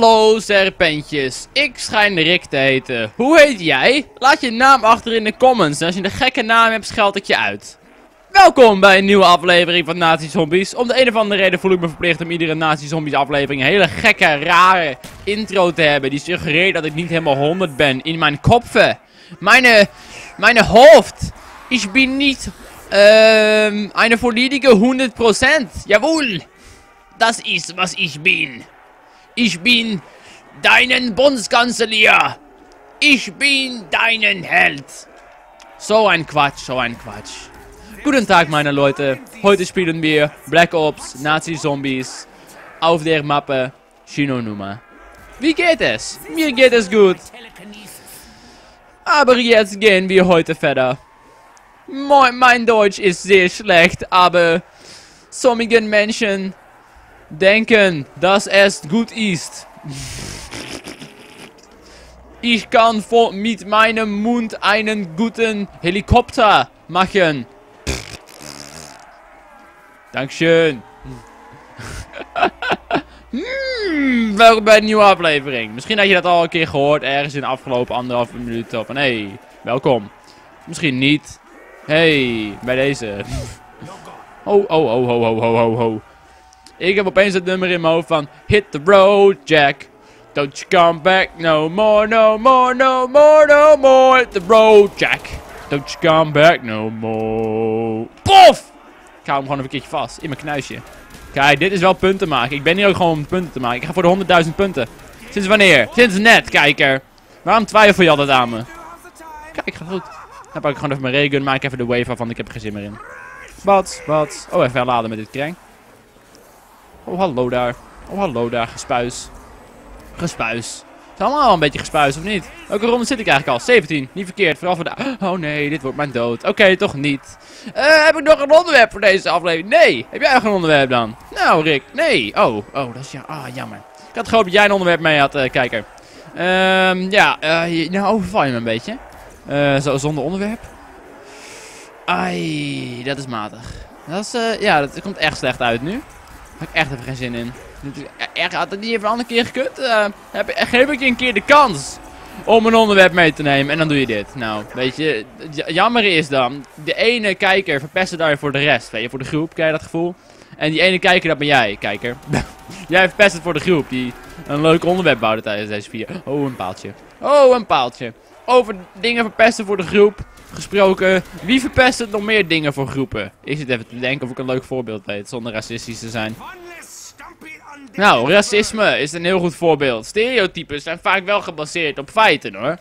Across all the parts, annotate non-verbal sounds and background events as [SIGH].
Hallo serpentjes, ik schijn Rick te heten. Hoe heet jij? Laat je naam achter in de comments en als je een gekke naam hebt scheld ik je uit. Welkom bij een nieuwe aflevering van Nazi Zombies. Om de een of andere reden voel ik me verplicht om iedere Nazi Zombies aflevering een hele gekke, rare intro te hebben. Die suggereert dat ik niet helemaal 100 ben in mijn kopfe. Mijn, mijn hoofd. Ik ben niet ähm, eine volledige 100%. Jawohl. Das ist was ich bin. Ich bin deinen Bundeskanzler. Ich bin deinen Held. So ein Quatsch, so ein Quatsch. Guten Tag, meine Leute. Heute spielen wir Black Ops Nazi-Zombies auf der Mappe Shinonuma. Wie geht es? Mir geht es gut. Aber jetzt gehen wir heute weiter. Mein, mein Deutsch ist sehr schlecht, aber sommige Menschen denken, dass es gut ist. Ich kann mit meinem Mund einen guten Helikopter machen. Dankeschön. [LAUGHS] hmm, welkom bij een nieuwe aflevering. Misschien had je dat al een keer gehoord ergens in de afgelopen anderhalve minuut. Van hey, welkom. Misschien niet. hey, bij deze. [LAUGHS] oh, oh, oh, oh, oh, oh, oh, oh. Ik heb opeens het nummer in mijn hoofd van Hit the road, Jack. Don't you come back no more, no more, no more, no more. Hit the road, Jack. Don't you come back no more. Pof! Ik hou hem gewoon een keertje vast in mijn knuisje. Kijk, dit is wel punten maken. Ik ben hier ook gewoon om punten te maken. Ik ga voor de 100.000 punten. Sinds wanneer? Sinds net, kijker. Waarom twijfel je altijd aan me? Kijk, gaat goed. Dan pak ik gewoon even mijn regen. Maak even de wave af, want ik heb er geen zin meer in. Wat? Wat? Oh, even herladen met dit kring. Oh, hallo daar. Oh, hallo daar, gespuis. Gespuis. Het is allemaal een beetje gespuis, of niet? Welke ronde zit ik eigenlijk al? 17. Niet verkeerd. Vooral voor de... [GASPS] Oh nee, dit wordt mijn dood. Oké, toch niet. Uh, heb ik nog een onderwerp voor deze aflevering? Nee. Heb jij nog een onderwerp dan? Nou, Rick. Nee. Oh, oh, dat is ja... Ah, jammer. Ik had gehoopt dat jij een onderwerp mee had, uh, kijker. Um, ja, uh, nou overval je me een beetje. zo, zonder onderwerp. Ai, dat is matig. Dat is, ja, dat komt echt slecht uit nu. Heb ik echt even geen zin in. Echt, had het niet even een andere keer gekund? Uh, heb, geef ik je een keer de kans om een onderwerp mee te nemen en dan doe je dit. Nou, weet je, jammer is dan, de ene kijker verpest daar voor de rest. Weet je, voor de groep, krijg je dat gevoel? En die ene kijker, dat ben jij, kijker. [LAUGHS] jij verpest het voor de groep, die een leuk onderwerp bouwde tijdens deze video. Oh, een paaltje. Oh, een paaltje. Over dingen verpesten voor de groep gesproken. Wie verpest het nog meer dingen voor groepen? Ik zit even te denken of ik een leuk voorbeeld weet, zonder racistisch te zijn. Nou, racisme is een heel goed voorbeeld. Stereotypes zijn vaak wel gebaseerd op feiten hoor.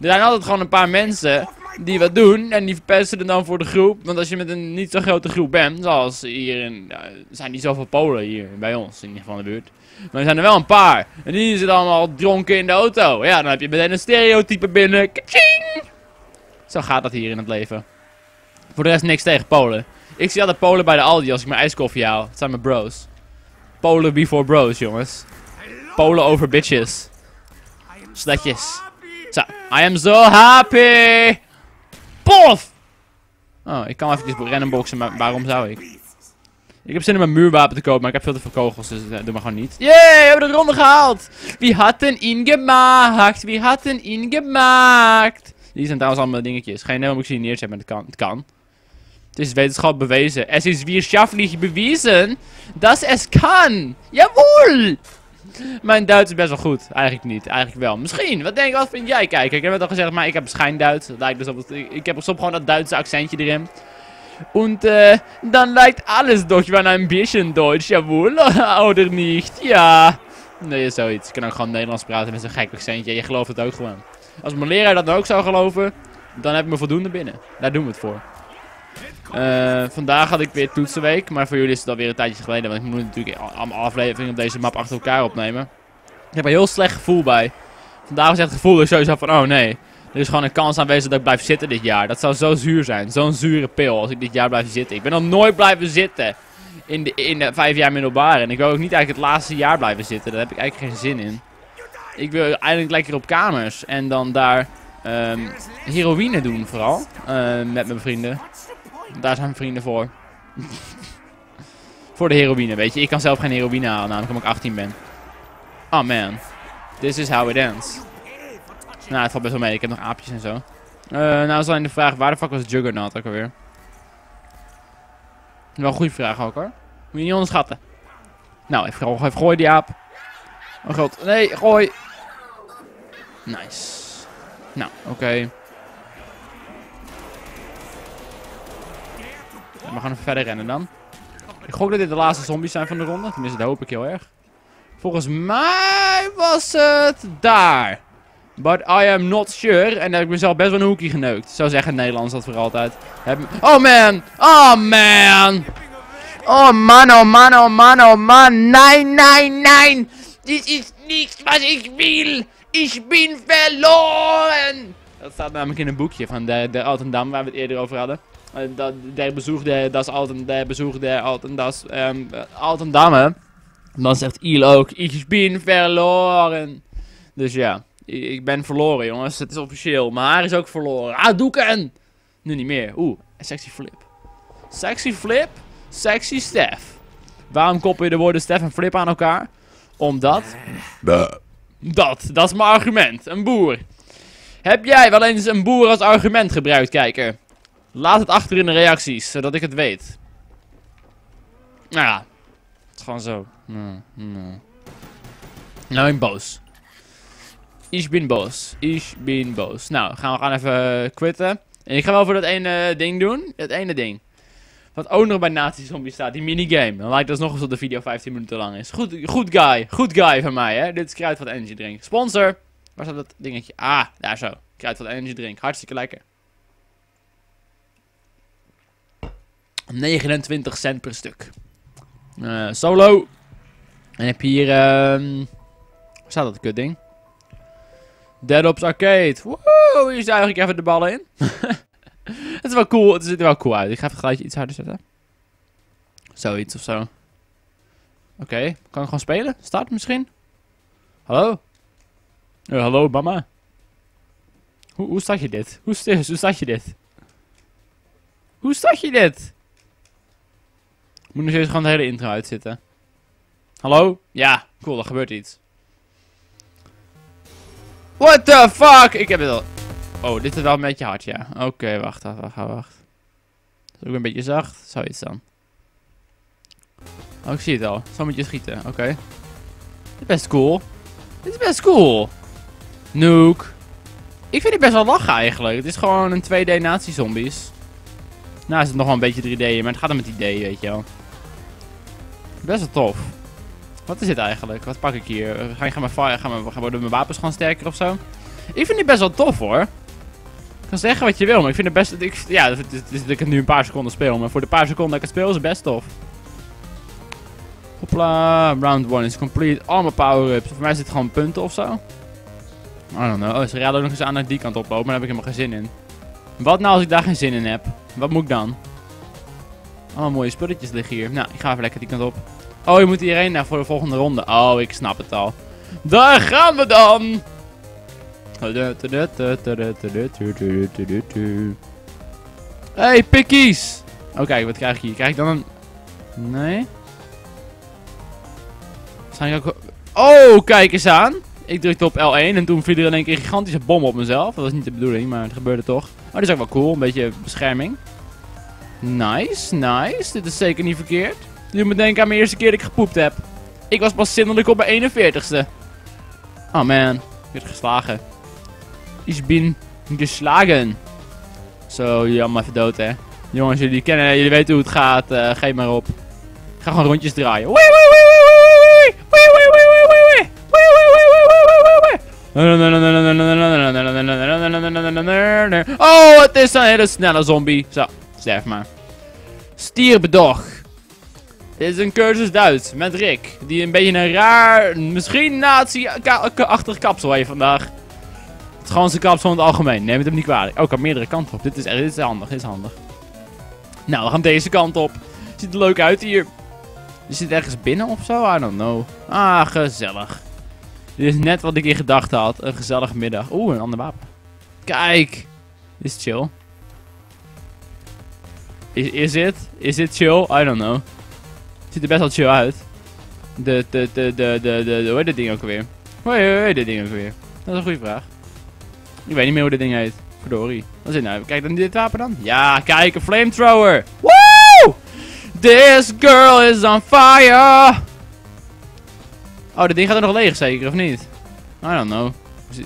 Er zijn altijd gewoon een paar mensen die wat doen en die verpesten het dan voor de groep. Want als je met een niet zo grote groep bent, zoals hier in, zijn niet zoveel Polen hier bij ons in ieder geval in de buurt. Maar er zijn er wel een paar. En die zitten allemaal dronken in de auto. Ja, dan heb je meteen een stereotype binnen. Zo gaat dat hier in het leven. Voor de rest niks tegen Polen. Ik zie altijd Polen bij de Aldi als ik mijn ijskoffie haal. Het zijn mijn bros. Polen before bros, jongens. Polen over bitches. Sletjes. Zo. I am so happy! Pof! Oh, ik kan even rennen boksen, maar waarom zou ik? Ik heb zin om een muurwapen te kopen, maar ik heb veel te veel kogels, dus uh, doe maar gewoon niet. Yay, we hebben de ronde gehaald! Wie had een ingemaakt? Wie had een ingemaakt? Die zijn trouwens allemaal dingetjes. Geen helemaal zien neerzetten, maar het kan. Het kan. Het is wetenschap bewezen. Es is wissenschaftlich bewezen dat es kan. Jawohl! Mijn Duits is best wel goed. Eigenlijk niet. Eigenlijk wel. Misschien. Wat denk wat vind jij? Kijk, ik heb het al gezegd, maar ik heb schijnduits. Dat lijkt dus op het, ik heb op gewoon dat Duitse accentje erin. En uh, dan lijkt alles toch wel een beetje Duits. Jawohl. [LAUGHS] Oder niet? Ja. Nee, zoiets. Ik kan ook gewoon Nederlands praten met zo'n gek accentje. Je gelooft het ook gewoon. Als mijn leraar dat nou ook zou geloven, dan heb ik me voldoende binnen. Daar doen we het voor. Uh, vandaag had ik weer toetsenweek, maar voor jullie is het alweer een tijdje geleden. Want ik moet natuurlijk allemaal afleveringen op deze map achter elkaar opnemen. Ik heb een heel slecht gevoel bij. Vandaag was echt het gevoel dat ik sowieso van, oh nee. Er is gewoon een kans aanwezig dat ik blijf zitten dit jaar. Dat zou zo zuur zijn. Zo'n zure pil als ik dit jaar blijf zitten. Ik ben nog nooit blijven zitten in de, in de vijf jaar middelbaar. En ik wil ook niet eigenlijk het laatste jaar blijven zitten. Daar heb ik eigenlijk geen zin in. Ik wil eigenlijk lekker op kamers. En dan daar um, heroïne doen vooral. Uh, met mijn vrienden. Daar zijn mijn vrienden voor. [LAUGHS] voor de heroïne, weet je. Ik kan zelf geen heroïne halen, namelijk omdat ik 18 ben. Oh man. This is how it ends. Nou, het valt best wel mee. Ik heb nog aapjes en zo. Uh, nou is alleen de vraag, waar de fuck was Juggernaut ook alweer? Wel een goede vraag ook hoor. Moet je niet onderschatten. Nou, even, even gooi die aap. Oh god, nee, gooi. Nice. Nou, oké. We gaan even verder rennen dan. Ik hoop dat dit de laatste zombies zijn van de ronde. Tenminste, dat hoop ik heel erg. Volgens mij was het daar. But I am not sure. En heb ik mezelf best wel een hoekje geneukt. Zo zeggen Nederlands dat voor altijd. Oh man! Oh man! Oh man, oh man, oh man, oh man. Nee, nee, nee. Dit is niet wat ik wil. Ik ben verloren. Dat staat namelijk in een boekje van de, de Altendam waar we het eerder over hadden. Eh, dat, der bezoegde, dat is Alten, der bezoegde Alten, dat is um, Altendamme. Dan zegt Il ook, ik ben verloren. Dus ja, ik ben verloren jongens, het is officieel. Mijn haar is ook verloren. Ah, doeken! Nu niet meer. Oeh, sexy flip. Sexy flip, sexy Stef. Waarom koppel je de woorden Stef en flip aan elkaar? Omdat... Dat, dat is mijn argument. Een boer. Heb jij wel eens een boer als argument gebruikt, kijker? Laat het achter in de reacties, zodat ik het weet. Nou ja, het is gewoon zo. Nou, nou. Nou, ik ben boos. Ik ben boos. Ik ben boos. Nou, gaan we gaan even quitten. En ik ga wel voor dat ene ding doen. Het ene ding. Wat ook nog bij Nazi Zombie staat, die minigame. Dan lijkt dat nog eens dat de video 15 minuten lang is. Goed, goed guy. Goed guy van mij, hè. Dit is Kruid van Energy Drink. Sponsor. Waar staat dat dingetje? Ah, daar zo. Kruid van Energy Drink. Hartstikke lekker. 29 cent per stuk. Uh, solo. En heb je hier... Um, waar staat dat kutding? Dead Ops Arcade. Woe, hier zuig ik even de ballen in. [LAUGHS] het is wel cool. Het ziet er wel cool uit. Ik ga even het geluidje iets harder zetten. Zoiets of zo. Oké, kan ik gewoon spelen? Start misschien? Hallo? Uh, hallo, mama. Hoe, hoe je dit? [LAUGHS] Hoe, start je dit? Hoe start je dit? Moet nog steeds gewoon de hele intro uitzitten. Hallo? Ja, cool, er gebeurt iets. What the fuck? Ik heb het al... Oh, dit is wel een beetje hard, ja. Oké, wacht, wacht, wacht, wacht. Is ook een beetje zacht. Zoiets dan. Oh, ik zie het al. Zo moet je schieten. Oké. Dit is best cool. Dit is best cool. Nuke. Ik vind het best wel lachen eigenlijk. Het is gewoon een 2D nazi-zombies. Nou is het nog wel een beetje 3D, maar het gaat om het idee, weet je wel. Best wel tof. Wat is dit eigenlijk? Wat pak ik hier? Ga ik gaan mijn, gaan mijn, worden mijn wapens gewoon sterker of zo? Ik vind dit best wel tof hoor. Kan zeggen wat je wil, maar ik vind het best... Ik, ja, het is, is, ik het nu een paar seconden speel, maar voor de paar seconden dat ik het speel is het best tof. Hopla, round 1 is complete. Allemaal power-ups. Voor mij zit gewoon punten of zo. I don't know. Oh, ze raden ook nog eens aan naar die kant oplopen, maar daar heb ik helemaal geen zin in. Wat nou als ik daar geen zin in heb? Wat moet ik dan? Allemaal mooie spulletjes liggen hier. Nou, ik ga even lekker die kant op. Oh, je moet hierheen naar voor de volgende ronde. Oh, ik snap het al. Daar gaan we dan! Hey, pikkies! Oh, kijk, wat krijg ik hier? Krijg ik dan een... Nee? Zijn ook... Oh, kijk eens aan! Ik drukte op L1 en toen viel er in een gigantische bom op mezelf. Dat was niet de bedoeling, maar het gebeurde toch. Maar dat is ook wel cool, een beetje bescherming. Nice, nice. Dit is zeker niet verkeerd. Je moet denken aan mijn eerste keer dat ik gepoept heb. Ik was pas zinnelijk op mijn 41ste. Oh man, ik werd geslagen. Ik ben geslagen. Zo, jullie allemaal even dood hè. Jongens, jullie kennen, jullie weten hoe het gaat. Uh, geef maar op. Ga gewoon rondjes draaien. Oh, het is een hele snelle zombie. Zo, sterf maar. Stierbedog. Dit is een cursus Duits met Rick. Die een beetje een raar, misschien nazi-achtig kapsel heeft vandaag. Het is zijn kapsel in het algemeen. Neem het hem niet kwalijk. Ook aan meerdere kanten op. Dit is, dit is handig, dit is handig. Nou, we gaan deze kant op. Ziet er leuk uit hier. Je zit ergens binnen of zo? I don't know. Ah, gezellig. Dit is net wat ik in gedachten had. Een gezellige middag. Oeh, een ander wapen. Kijk. Dit is chill. Is, is it? Is it chill? I don't know. Ziet er best wel chill uit. De, de, de, de, de, de, hoe dit ding ook weer? Hoe heet dit ding ook weer? Dat is een goede vraag. Ik weet niet meer hoe dit ding heet. Verdorie. Wat dit nou? Kijk dan dit wapen dan. Ja, kijk, een flamethrower. Woo! This girl is on fire! Oh, dit ding gaat er nog leeg zeker, of niet? I don't know.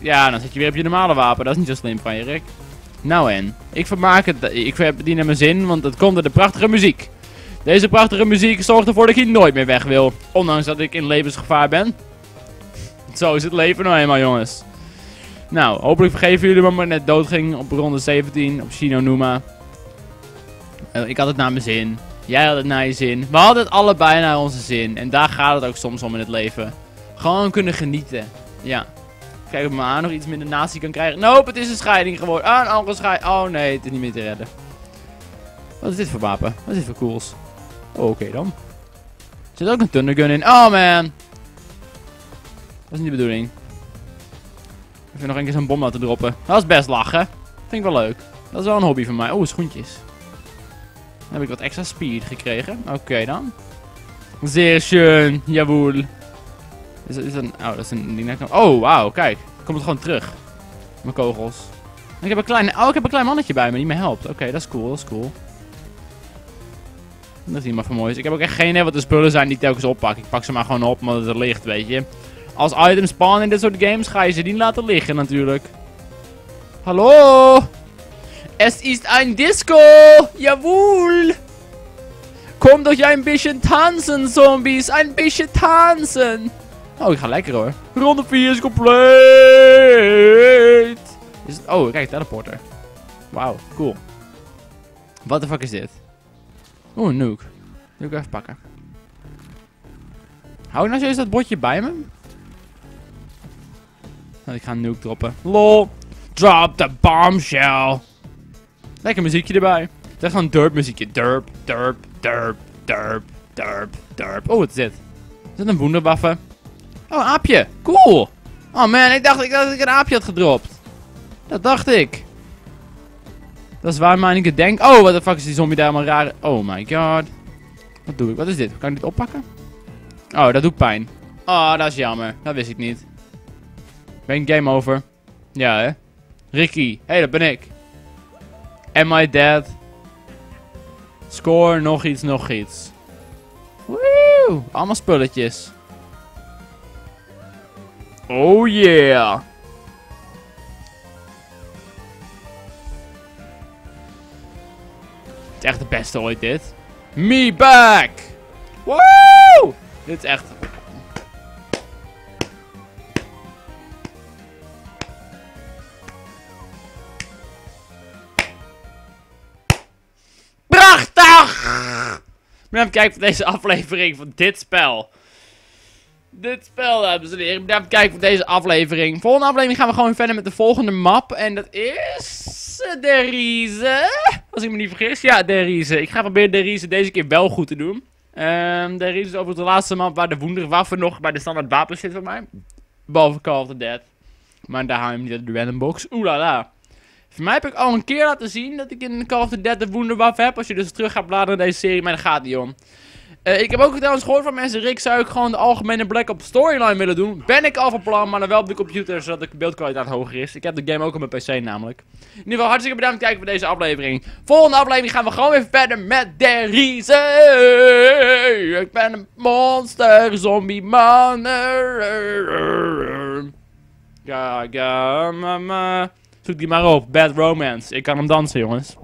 Ja, dan zit je weer op je normale wapen. Dat is niet zo slim van je, Rick. Nou en, ik vermaak het, ik die naar mijn zin, want het komt door de prachtige muziek. Deze prachtige muziek zorgt ervoor dat ik hier nooit meer weg wil. Ondanks dat ik in levensgevaar ben. Zo is het leven nou eenmaal, jongens. Nou, hopelijk vergeven jullie me maar net doodging op ronde 17 op Shino Numa. Uh, ik had het naar mijn zin. Jij had het naar je zin. We hadden het allebei naar onze zin. En daar gaat het ook soms om in het leven. Gewoon kunnen genieten. Ja. Kijk of mijn aan nog iets minder nazi kan krijgen. Nope, het is een scheiding geworden. Ah, een andere scheiding. Oh nee, het is niet meer te redden. Wat is dit voor wapen? Wat is dit voor cools? Oh, Oké dan. Er zit ook een thundergun in. Oh man. Dat is niet de bedoeling. Even nog een keer zo'n bom laten droppen. Dat is best lachen. Vind ik wel leuk. Dat is wel een hobby van mij. Oh, schoentjes. Dan heb ik wat extra speed gekregen. Oké dan. Zeer schön. Jawohl. Is, is een, oh, dat is een ding. Oh, wauw. Kijk. Komt het gewoon terug. Mijn kogels. Ik heb een klein, oh, ik heb een klein mannetje bij me die me helpt. Oké, dat is cool. Dat is cool. Dat is niet maar voor mooi. Ik heb ook echt geen idee wat de spullen zijn die telkens oppak. Ik pak ze maar gewoon op omdat het er ligt, weet je. Als items spawnen in dit soort games ga je ze niet laten liggen natuurlijk. Hallo? Es ist ein Disco! Jawohl! Kom doch jij een beetje tanzen, zombies! Een beetje tanzen! Oh, ik ga lekker hoor. Ronde 4 is compleet! Is. Oh, kijk, teleporter. Wauw, cool. What the fuck is dit? Oeh, nuke. Nuke even pakken. Hou ik nou zojuist dat bordje bij me? Ik ga een nuke droppen. LOL. Drop the bombshell. Lekker muziekje erbij. Het is gewoon derp muziekje. Derp, derp, derp, derp, derp, derp. Oh, wat is dit? Is dit een wonderwaffe? Oh, een aapje. Cool. Oh man, ik dacht, ik dat ik een aapje had gedropt. Dat dacht ik. Dat is waar mijn ik denk. Oh, wat de fuck is die zombie daar maar raar. Oh my god. Wat doe ik? Wat is dit? Kan ik dit oppakken? Oh, dat doet pijn. Oh, dat is jammer. Dat wist ik niet. Ben game over? Ja, hè? Ricky. Hé, hey, dat ben ik. Am I dead? Score, nog iets, nog iets. Woe! Allemaal spulletjes. Oh yeah! Het is echt de beste ooit dit. Me back! Woo! Dit is echt Kijken voor deze aflevering van dit spel. Dit spel, dames en heren. Bedankt kijken voor deze aflevering. Volgende aflevering gaan we gewoon verder met de volgende map. En dat is... De Riese. Als ik me niet vergis. Ja, De Riese. Ik ga proberen De Riese deze keer wel goed te doen. Um, de Riese is over de laatste map waar de wonderwaffen nog bij de standaard wapens zit van mij. Behalve Call of the Dead. Maar daar haal je hem niet uit de random box. Oeh la. Voor mij heb ik al een keer laten zien dat ik in Call of the Dead de Wonderwaffe heb. Als je dus terug gaat bladeren in deze serie, maar dat gaat niet om. Uh, ik heb ook trouwens gehoord van mensen, Rick, zou ik gewoon de algemene Black Ops storyline willen doen? Ben ik al van plan, maar dan wel op de computer, zodat de beeldkwaliteit hoger is. Ik heb de game ook op mijn PC namelijk. In ieder geval, hartstikke bedankt voor het kijken voor deze aflevering. Volgende aflevering gaan we gewoon weer verder met de. Ik ben een monster, zombie man. Ja, mama. Zoek die maar op. Bad Romance. Ik kan hem dansen, jongens.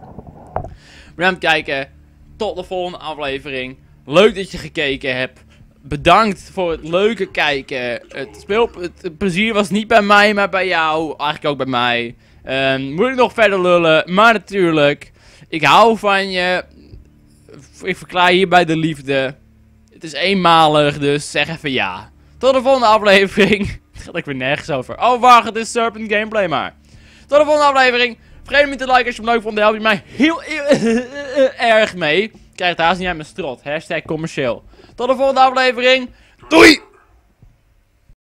Bedankt kijken. Tot de volgende aflevering. Leuk dat je gekeken hebt. Bedankt voor het leuke kijken. Het, speel, het plezier was niet bij mij, maar bij jou. Eigenlijk ook bij mij. Um, moet ik nog verder lullen? Maar natuurlijk. Ik hou van je. Ik verklaar hierbij de liefde. Het is eenmalig, dus zeg even ja. Tot de volgende aflevering. [LAUGHS] Het gaat ik weer nergens over. Oh, wacht, het is Serpent Gameplay maar. Tot de volgende aflevering. Vergeet niet te liken als je hem leuk vond. Daar help je mij heel, [LAUGHS] erg mee. Krijg het haast niet uit mijn strot. Hashtag commercieel. Tot de volgende aflevering. Doei!